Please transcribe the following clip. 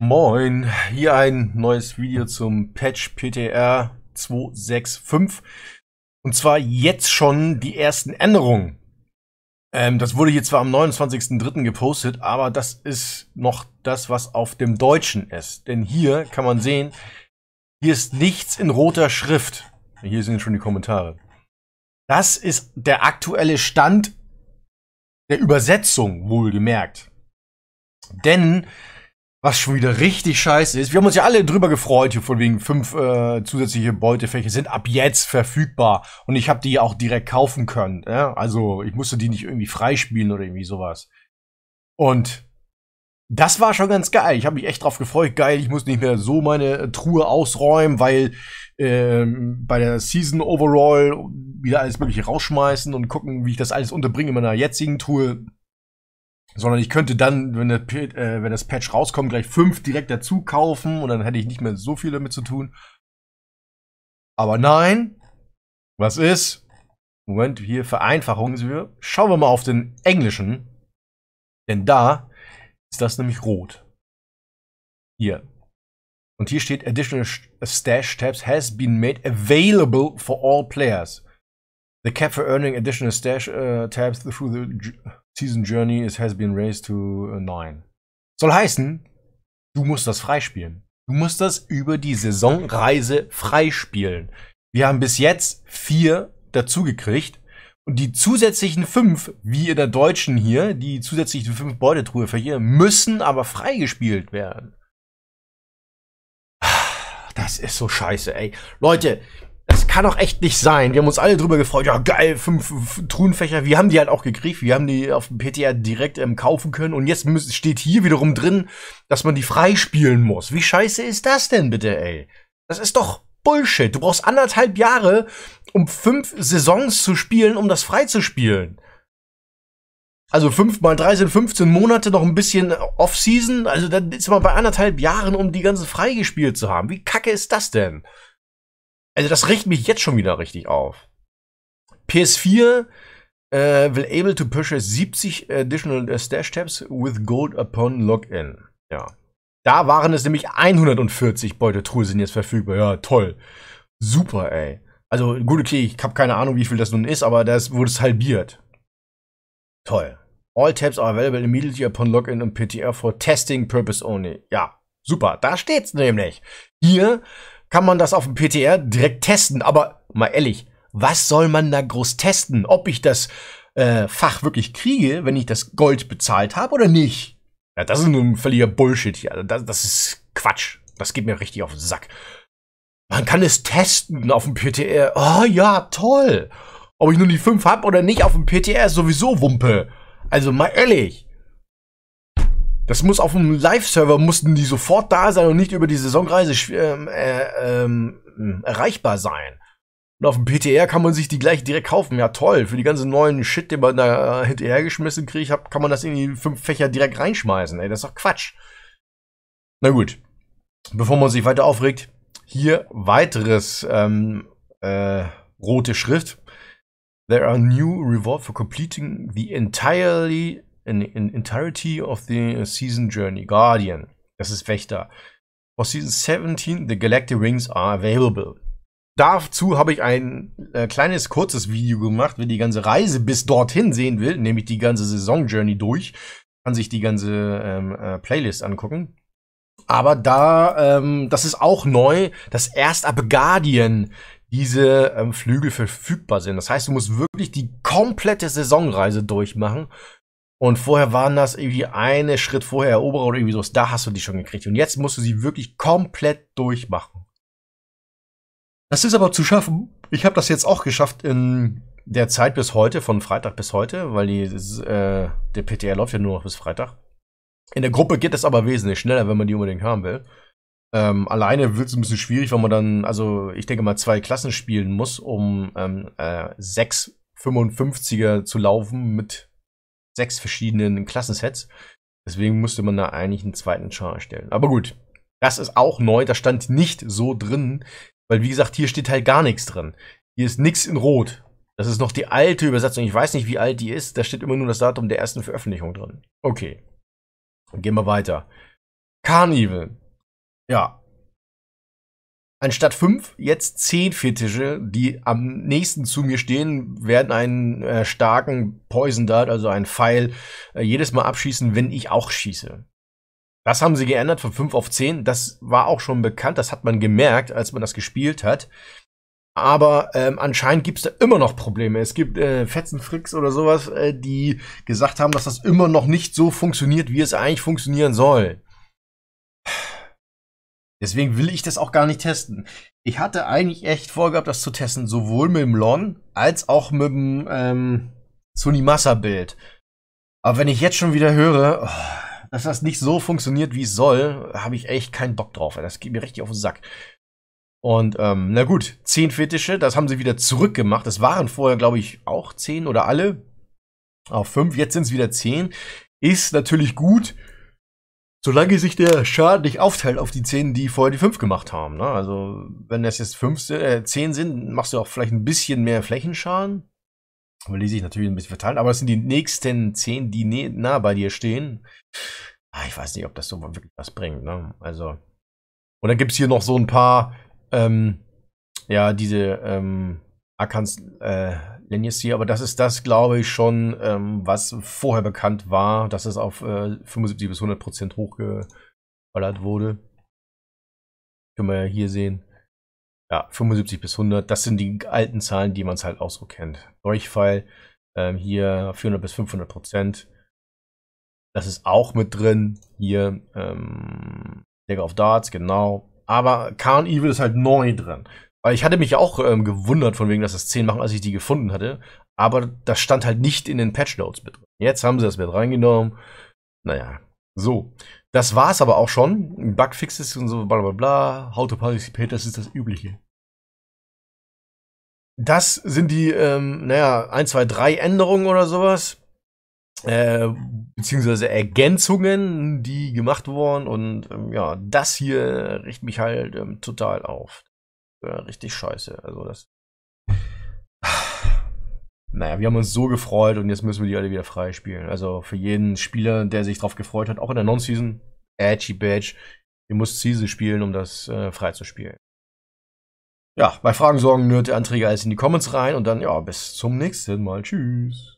Moin, hier ein neues Video zum Patch PTR 265. Und zwar jetzt schon die ersten Änderungen. Ähm, das wurde hier zwar am 29.03. gepostet, aber das ist noch das, was auf dem Deutschen ist. Denn hier kann man sehen, hier ist nichts in roter Schrift. Hier sind schon die Kommentare. Das ist der aktuelle Stand der Übersetzung, wohlgemerkt. Denn was schon wieder richtig scheiße ist. Wir haben uns ja alle drüber gefreut, hier von wegen fünf äh, zusätzliche Beutefächer sind ab jetzt verfügbar. Und ich habe die auch direkt kaufen können. Ja? Also ich musste die nicht irgendwie freispielen oder irgendwie sowas. Und das war schon ganz geil. Ich habe mich echt drauf gefreut. Geil, ich muss nicht mehr so meine Truhe ausräumen, weil ähm, bei der Season Overall wieder alles mögliche rausschmeißen und gucken, wie ich das alles unterbringe in meiner jetzigen Truhe sondern ich könnte dann, wenn, der, äh, wenn das Patch rauskommt, gleich fünf direkt dazu kaufen und dann hätte ich nicht mehr so viel damit zu tun. Aber nein, was ist? Moment, hier Vereinfachung. Schauen wir mal auf den englischen, denn da ist das nämlich rot. Hier. Und hier steht Additional Stash Tabs has been made available for all players. The cap for earning additional Stash uh, Tabs through the Season Journey is, has been raised to 9. Soll heißen, du musst das freispielen. Du musst das über die Saisonreise freispielen. Wir haben bis jetzt vier dazugekriegt. Und die zusätzlichen fünf, wie in der deutschen hier, die zusätzlichen fünf Beutetruhe für hier, müssen aber freigespielt werden. Das ist so scheiße, ey. Leute, das kann doch echt nicht sein. Wir haben uns alle drüber gefreut. Ja, geil, fünf, Truhenfächer. Wir haben die halt auch gekriegt. Wir haben die auf dem PTR direkt ähm, kaufen können. Und jetzt steht hier wiederum drin, dass man die freispielen muss. Wie scheiße ist das denn bitte, ey? Das ist doch Bullshit. Du brauchst anderthalb Jahre, um fünf Saisons zu spielen, um das freizuspielen. Also fünf mal drei sind 15 Monate, noch ein bisschen Off-Season. Also dann ist man bei anderthalb Jahren, um die ganze freigespielt zu haben. Wie kacke ist das denn? Also das riecht mich jetzt schon wieder richtig auf. PS4 äh, will able to purchase 70 additional Stash Tabs with Gold upon Login. Ja. Da waren es nämlich 140 Beutetruhe sind jetzt verfügbar. Ja, toll. Super, ey. Also gut, okay, ich habe keine Ahnung, wie viel das nun ist, aber das wurde es halbiert. Toll. All tabs are available immediately upon login on PTR for testing purpose only. Ja, super. Da steht's nämlich. Hier kann man das auf dem PTR direkt testen. Aber mal ehrlich, was soll man da groß testen? Ob ich das äh, Fach wirklich kriege, wenn ich das Gold bezahlt habe oder nicht? Ja, das ist nun völliger Bullshit hier. Also das, das ist Quatsch. Das geht mir richtig auf den Sack. Man kann es testen auf dem PTR. Oh ja, toll. Ob ich nun die 5 habe oder nicht auf dem PTR ist sowieso Wumpe. Also mal ehrlich. Das muss auf dem Live-Server mussten die sofort da sein und nicht über die Saisonreise ähm, äh, ähm, erreichbar sein. Und auf dem PTR kann man sich die gleich direkt kaufen. Ja, toll. Für die ganzen neuen Shit, den man da hinterhergeschmissen kriegt, kann man das in die fünf Fächer direkt reinschmeißen. Ey, das ist doch Quatsch. Na gut. Bevor man sich weiter aufregt, hier weiteres ähm, äh, rote Schrift. There are new rewards for completing the entirely in, in entirety of the season journey. Guardian. Das ist Wächter. For Season 17, the Galactic Rings are available. Dazu habe ich ein äh, kleines, kurzes Video gemacht. Wer die ganze Reise bis dorthin sehen will, nämlich die ganze Saison-Journey durch, kann sich die ganze ähm, äh, Playlist angucken. Aber da, ähm, das ist auch neu, dass erst ab Guardian diese ähm, Flügel verfügbar sind. Das heißt, du musst wirklich die komplette Saisonreise durchmachen. Und vorher waren das irgendwie eine Schritt vorher Eroberer oder irgendwie so. Da hast du die schon gekriegt. Und jetzt musst du sie wirklich komplett durchmachen. Das ist aber zu schaffen. Ich habe das jetzt auch geschafft in der Zeit bis heute, von Freitag bis heute, weil die, äh, der PTR läuft ja nur noch bis Freitag. In der Gruppe geht das aber wesentlich schneller, wenn man die unbedingt haben will. Ähm, alleine wird es ein bisschen schwierig, weil man dann, also ich denke mal, zwei Klassen spielen muss, um ähm, äh, sechs 55er zu laufen mit sechs verschiedenen Klassensets. Deswegen musste man da eigentlich einen zweiten Char erstellen. Aber gut, das ist auch neu. Das stand nicht so drin, weil wie gesagt, hier steht halt gar nichts drin. Hier ist nichts in Rot. Das ist noch die alte Übersetzung. Ich weiß nicht, wie alt die ist. Da steht immer nur das Datum der ersten Veröffentlichung drin. Okay. Dann gehen wir weiter. Carnival. Ja. Anstatt fünf, jetzt zehn Fetische, die am nächsten zu mir stehen, werden einen äh, starken Poison Dart, also einen Pfeil, äh, jedes Mal abschießen, wenn ich auch schieße. Das haben sie geändert von 5 auf 10. Das war auch schon bekannt, das hat man gemerkt, als man das gespielt hat. Aber ähm, anscheinend gibt's da immer noch Probleme. Es gibt äh, Fetzenfricks oder sowas, äh, die gesagt haben, dass das immer noch nicht so funktioniert, wie es eigentlich funktionieren soll. Deswegen will ich das auch gar nicht testen. Ich hatte eigentlich echt vorgehabt, das zu testen, sowohl mit dem Lon als auch mit dem ähm, Sunimasa-Bild. Aber wenn ich jetzt schon wieder höre, oh, dass das nicht so funktioniert, wie es soll, habe ich echt keinen Bock drauf. Das geht mir richtig auf den Sack. Und ähm, na gut, zehn Fetische, das haben sie wieder zurückgemacht. Das waren vorher, glaube ich, auch zehn oder alle. Auf fünf, jetzt sind es wieder zehn. Ist natürlich gut, solange sich der Schaden nicht aufteilt auf die zehn, die vorher die fünf gemacht haben. Ne? Also, wenn das jetzt fünf, äh, zehn sind, machst du auch vielleicht ein bisschen mehr Flächenschaden. Weil die sich natürlich ein bisschen verteilen. Aber es sind die nächsten zehn, die nah bei dir stehen. Ah, ich weiß nicht, ob das so wirklich was bringt. Ne? Also. Und dann gibt's hier noch so ein paar ähm, ja, diese ähm, Akans äh, Lineas hier, aber das ist das, glaube ich, schon, ähm, was vorher bekannt war, dass es auf äh, 75 bis 100 Prozent hochgeballert wurde. Können wir ja hier sehen. Ja, 75 bis 100, das sind die alten Zahlen, die man es halt auch so kennt. Durchfall ähm, hier 400 bis 500 Prozent. Das ist auch mit drin. Hier ähm, Digger of Darts, genau aber Evil ist halt neu drin. Weil ich hatte mich auch ähm, gewundert, von wegen, dass das 10 machen, als ich die gefunden hatte. Aber das stand halt nicht in den Patch Notes mit drin. Jetzt haben sie das mit reingenommen. Naja, so. Das war's aber auch schon. Bugfixes und so, bla bla bla. How to participate, das ist das Übliche. Das sind die, ähm, naja, 1, 2, 3 Änderungen oder sowas äh, beziehungsweise Ergänzungen, die gemacht wurden. Und ähm, ja, das hier riecht mich halt ähm, total auf. Richtig scheiße. Also das. Naja, wir haben uns so gefreut und jetzt müssen wir die alle wieder freispielen. Also für jeden Spieler, der sich drauf gefreut hat, auch in der Non-Season, Edgy Badge, ihr müsst Season spielen, um das äh, freizuspielen. Ja, bei Fragen, Sorgen, Nerd, Anträge alles in die Comments rein und dann, ja, bis zum nächsten Mal. Tschüss.